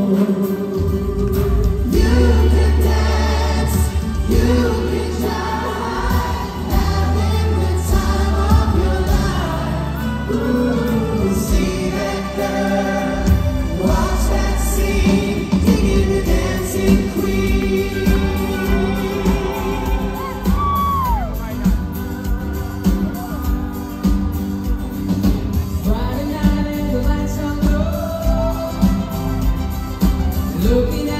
Oh. Looking at